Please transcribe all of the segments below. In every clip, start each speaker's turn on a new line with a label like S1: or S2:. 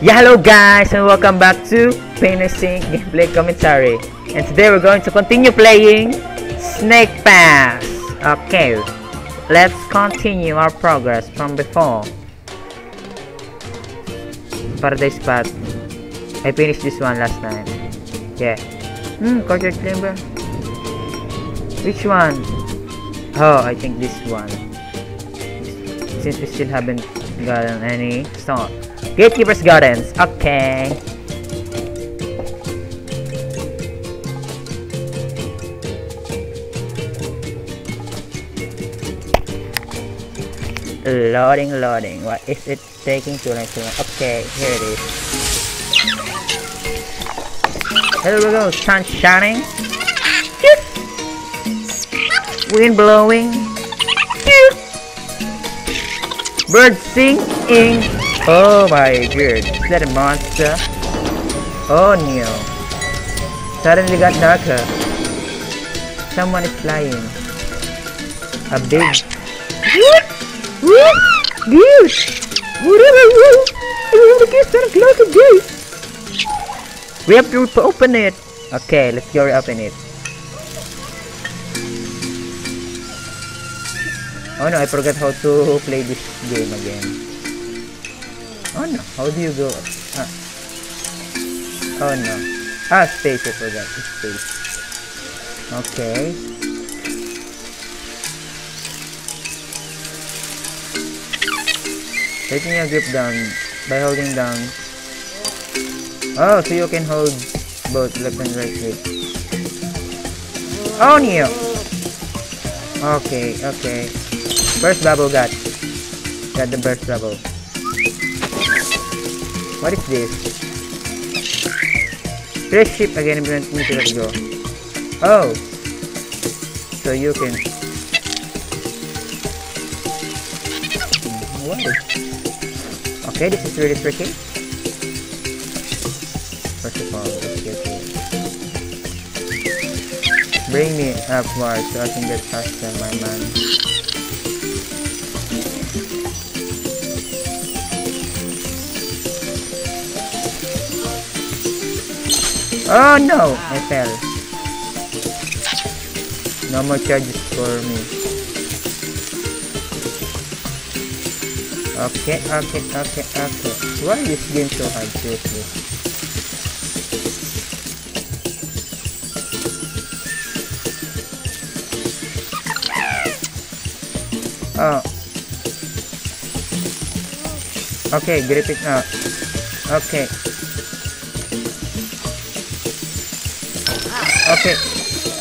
S1: Yeah, hello guys and welcome back to Peenoise Sync Gameplay Commentary. And today we're going to continue playing Snake Pass. Okay, let's continue our progress from before. Paradise Path. I finished this one last time. Yeah. Hmm, courtyard chamber. Which one? Oh, I think this one. Since we still haven't gotten any stone. Gatekeeper's Gardens. Okay. Loading, loading. What is it taking too long? Too long? Okay, here it is. Here we go. Sun shining. Wind blowing. Birds singing. Oh my god. Is that a monster? Oh no. Suddenly got darker. Someone is flying. A big. What? What? Dude! Whatever you! I want to get some! We have to open it! Okay, let's go open it. Oh no, I forgot how to play this game again. Oh no, how do you go? Ah. Oh no. Ah, space, I forgot. Space. Okay. Taking your grip down by holding down. Oh, so you can hold both left and right grip. Oh no! Okay, okay. First bubble got. Got the first bubble. What is this? Press shift again if you want me to let go. Oh! So you can... What? Okay, this is really tricky. First of all, let's get here. Bring me upward so I can get faster, my man. Oh no! I fell. No more charges for me. Okay, okay, okay, okay. Why is this game so hard, seriously? Oh. Okay, grip it now. Okay. Okay.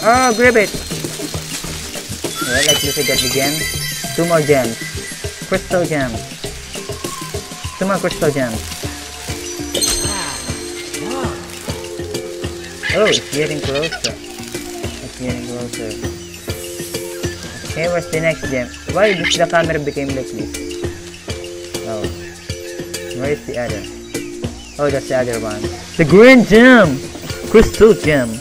S1: Oh, grab it. Well, at least I got the gem. Two more gems. Crystal gems. Two more crystal gems. Oh, it's getting closer. It's getting closer. Okay, what's the next gem? Why did the camera became like this? Oh. Where is the other? Oh, that's the other one. The green gem! Crystal gem.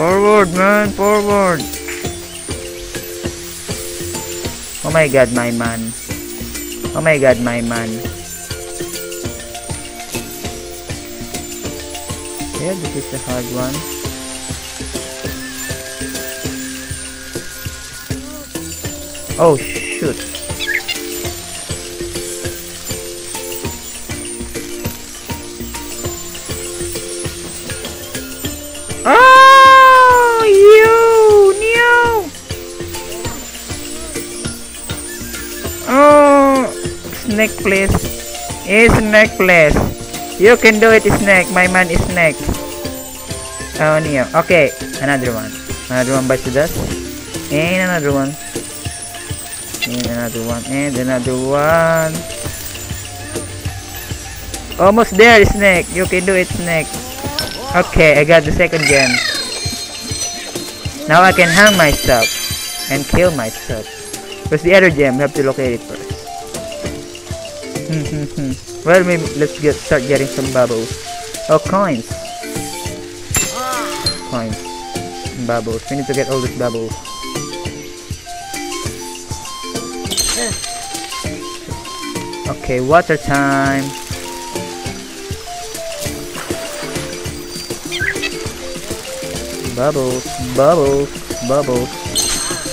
S1: Forward, man, forward. Oh my god, my man. Oh my god, my man. Yeah, this is the hard one. Oh, shoot. Snake please. Is snake please. You can do it, snake. My man is snake. Oh, Neo. Okay, another one. Another one bites the dust. And another one. And another one. And another one. Almost there, snake. You can do it, snake. Okay, I got the second gem. Now I can hang myself and kill myself. Where's the other gem? We have to locate it first. Well, maybe let's get start getting some bubbles. Oh, coins. Coins. bubbles. We need to get all these bubbles. Okay, water time. Bubbles, bubbles, bubbles.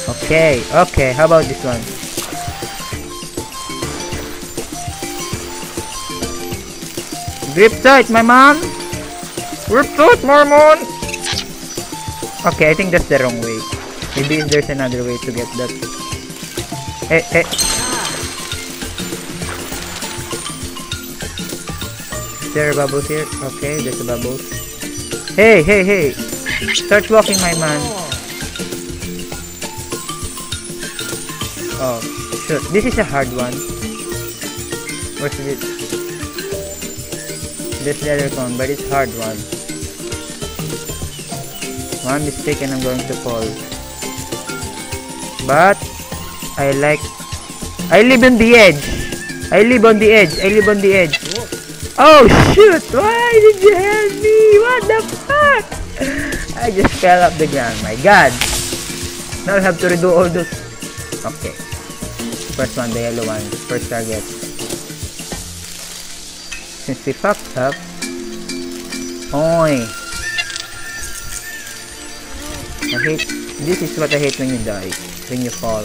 S1: Okay, okay, how about this one? Grip tight, my man! Grip tight, my man! Okay, I think that's the wrong way. Maybe there's another way to get that. Hey, hey. Is there bubbles here? Okay, there's a bubbles. Hey, hey, hey! Start walking, my man. Oh, shoot. This is a hard one. What's it? This leather cone, but it's hard one. One mistake and I'm going to fall. But, I like... I live on the edge! I live on the edge! I live on the edge! Oh shoot! Why did you help me? What the fuck? I just fell off the ground. My god! Now I have to redo all those. Okay. First one, the yellow one. First target. Since we fucked up. Oi! I hate. This is what I hate when you die. When you fall.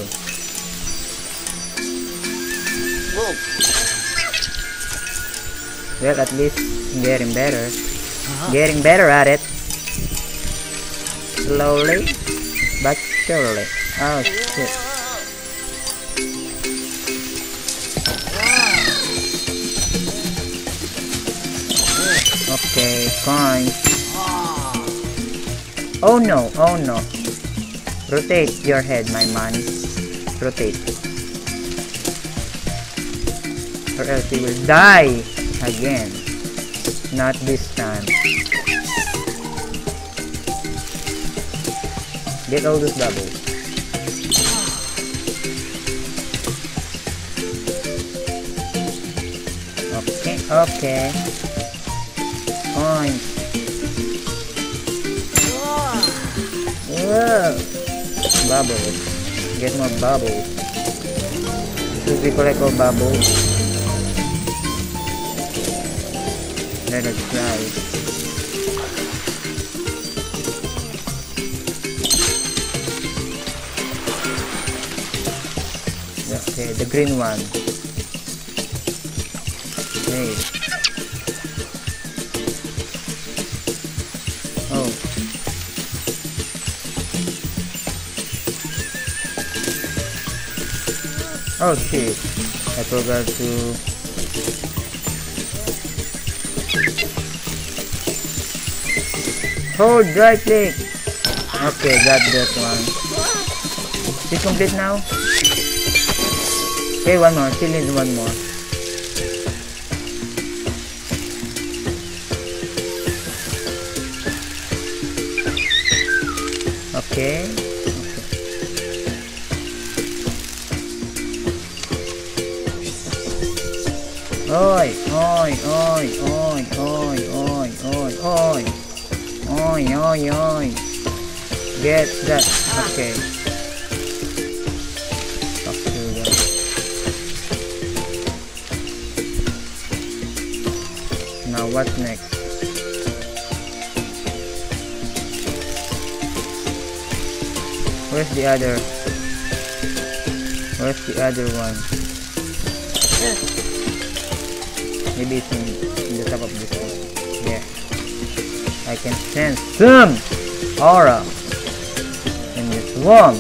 S1: Well, at least getting better. Uh-huh. Getting better at it. Slowly, but surely. Oh shit. Okay, fine. Oh no, oh no. Rotate your head, my man. Rotate. Or else you will die again. Not this time. Get all those bubbles. Okay, okay. Fine. Whoa! Bubbles. Get more bubbles. Should we collect all bubbles? Let us try. Okay, the green one. Okay. Oh shit. I forgot to Hold right click. Okay, got that one. Is complete now? Okay, one more. Still need one more. Okay. Oi, oi, oi, oi, oi, oi, oi, oi. Oi, oi, oi. Get that. Okay. Guys. Now what next? Where's the other? Where's the other one? Maybe it's in, in the top of this one. Yeah. I can sense some aura in this one.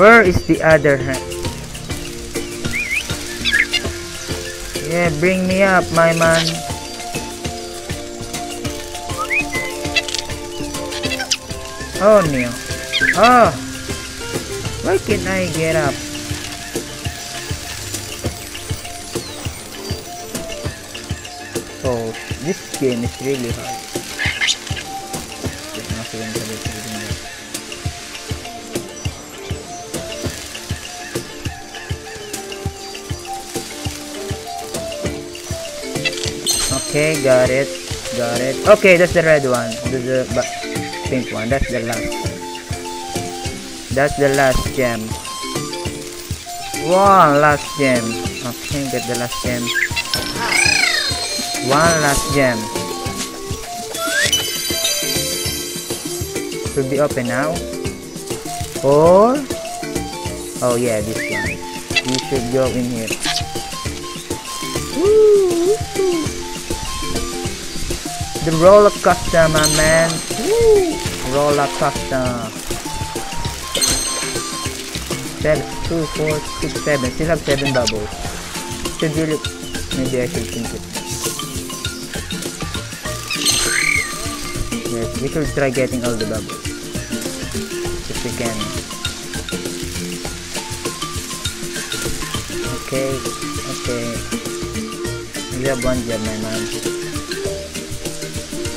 S1: Where is the other hand? Yeah, bring me up, my man. Oh no. Oh. Why can't I get up? This game is really hard. Okay, masukin sa list reading this. Okay, got it. Got it. Okay, that's the red one. The, the, pink one. That's the last. That's the last gem. One last gem. Okay, get the last gem. One last gem. Should be open now. Or oh yeah, this one. You should go in here. The roller coaster, my man. Roller coaster. Seven, two, four, six, seven. Still have seven bubbles. Should really, maybe I should think it. We should try getting all the bubbles. If we can. Okay, okay. You have one job, my man.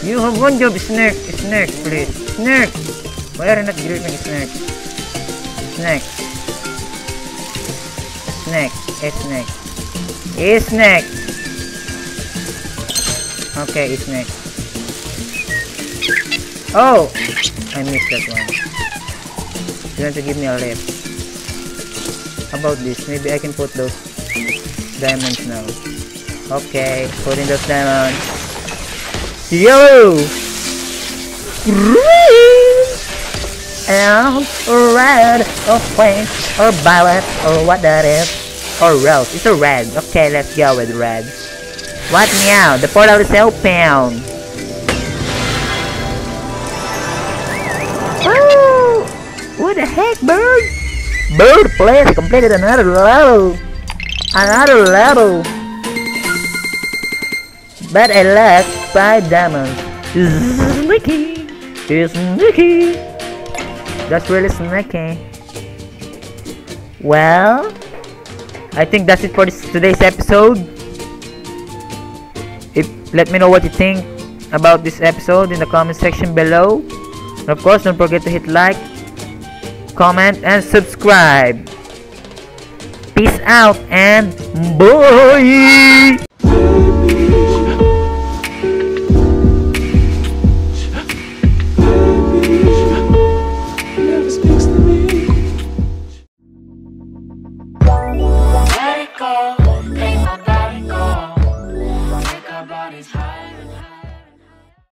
S1: You have one job, Snake. Snake, please. Snake! Why are you not greeting Snake? Snake. Snake. A snake. A snake. Okay, a snake. Oh! I missed that one. You want to give me a lift? How about this? Maybe I can put those diamonds now. Okay, put in those diamonds. Yellow! Green! And red or pink or violet or what that is. Or rose. It's a red. Okay, let's go with red. What now? The portal is open. What the heck, bird? Bird please completed another level. Another level. But I lack five diamonds. Sneaky. Sneaky. That's really sneaky. Well, I think that's it for this today's episode. If let me know what you think about this episode in the comment section below. And of course, don't forget to hit like, comment, and subscribe. Peace out and bye.